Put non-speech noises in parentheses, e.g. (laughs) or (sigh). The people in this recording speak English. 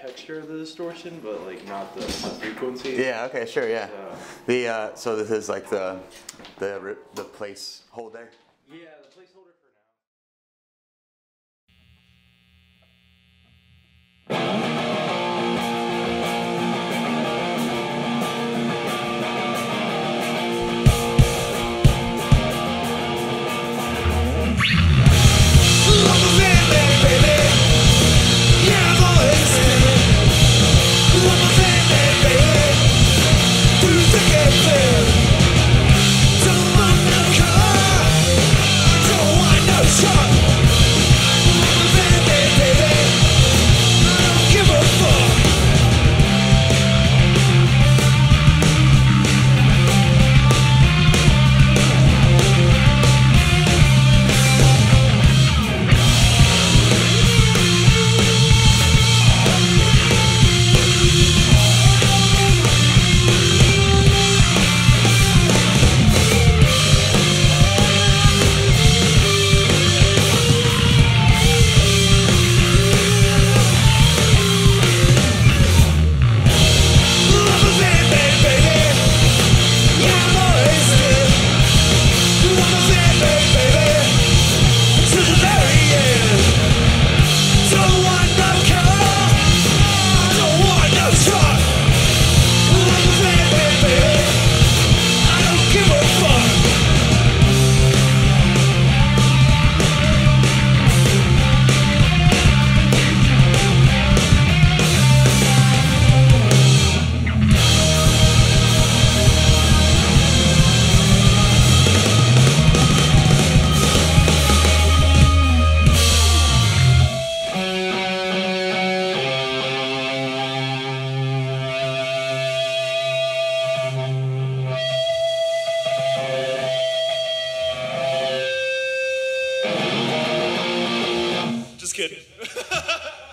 texture of the distortion, but like not the, the frequency. Yeah. Okay. Sure. Yeah. So, The uh, so this is like the the the place holder. yeah, the placeholder for kidding. (laughs)